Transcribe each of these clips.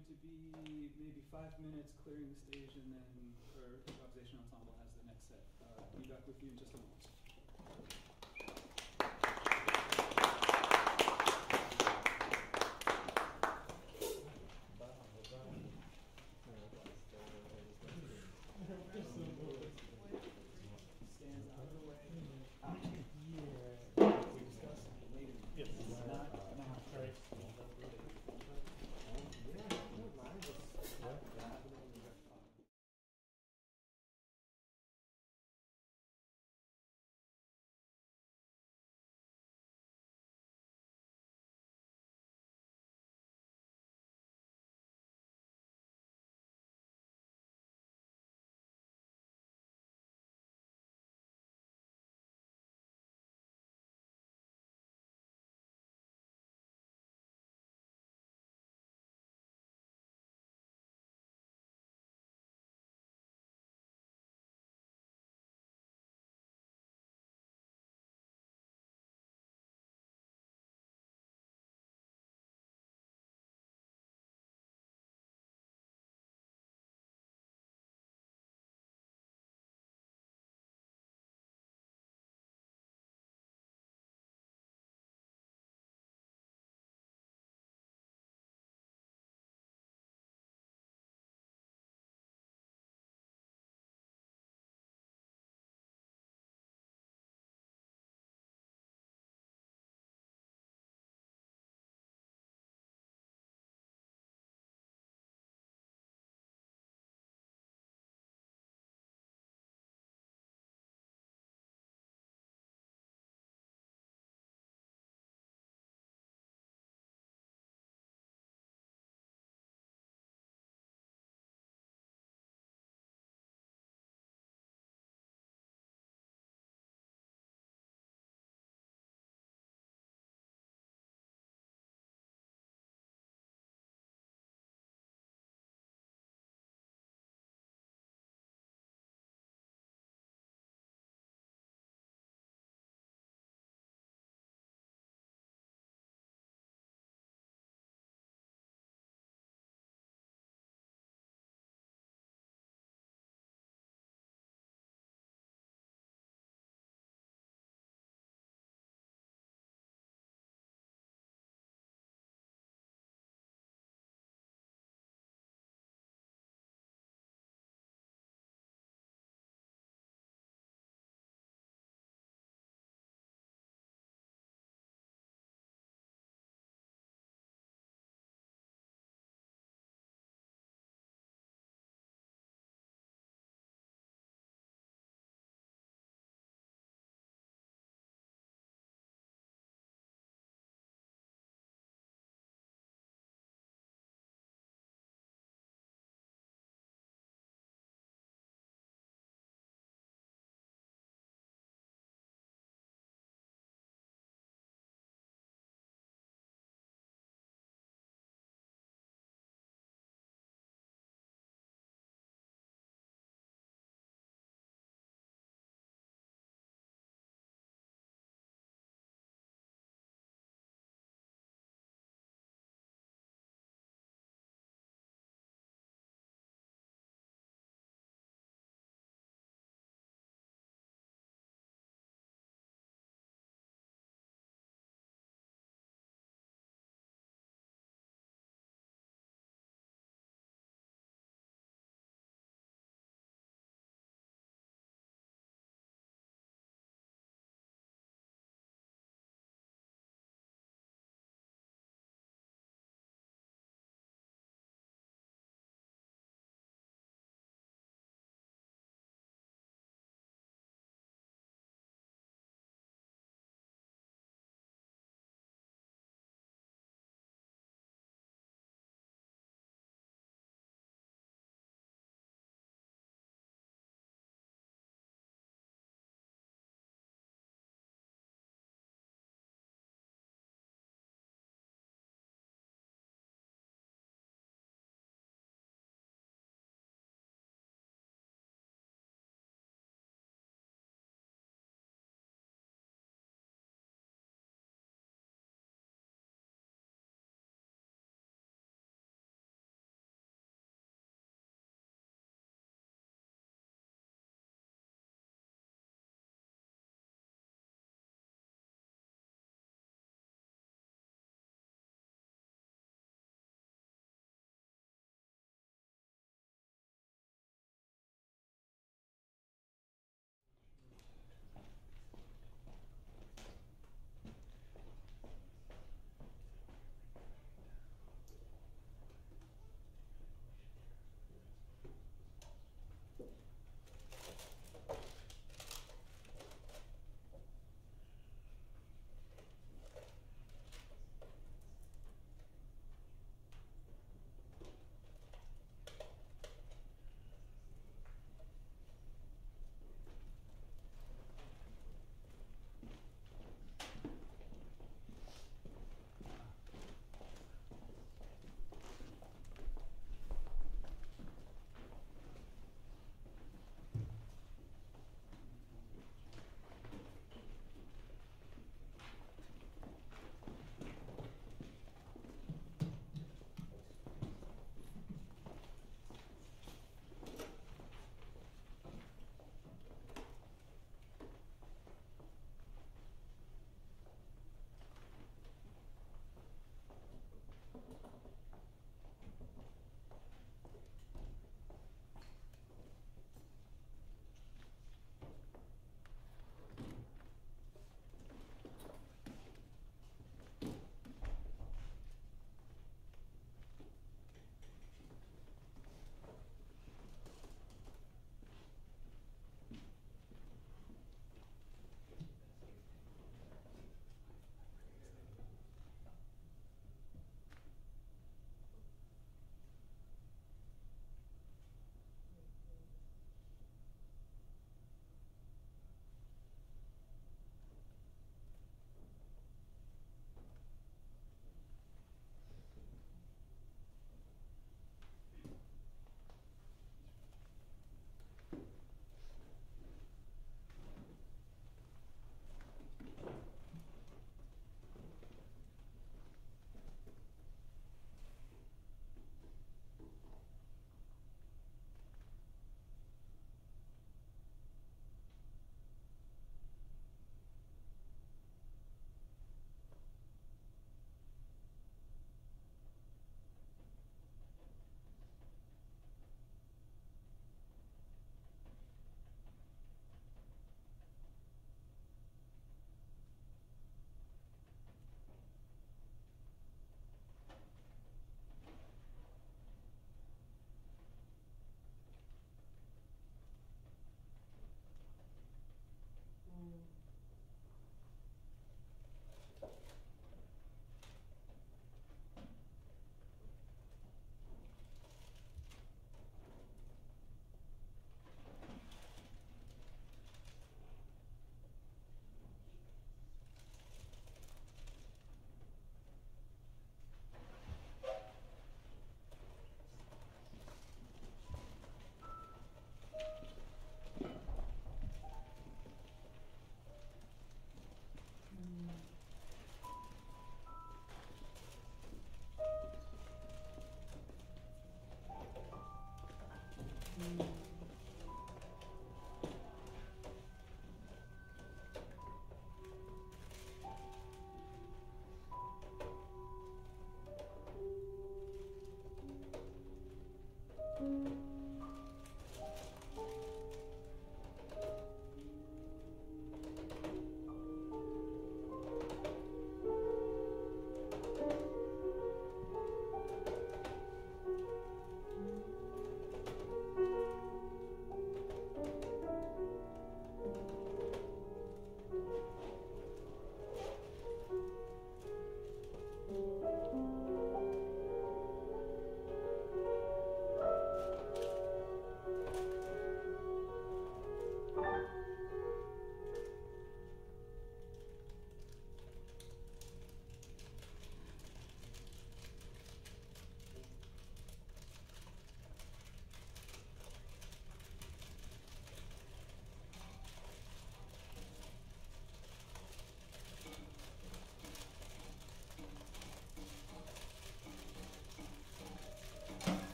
going to be maybe five minutes clearing the stage and then our improvisation ensemble has the next set. Uh, be back with you in just a moment.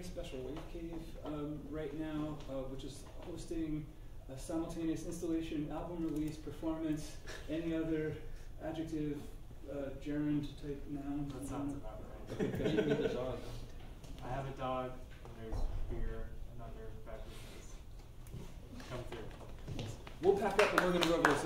Very special wave cave um, right now, uh, which is hosting a simultaneous installation, album release, performance, any other adjective, uh, gerund type noun. That sounds about right. Feed the dog. I have a dog, and there's beer and other beverages. Come through. We'll pack up and we're gonna go over this.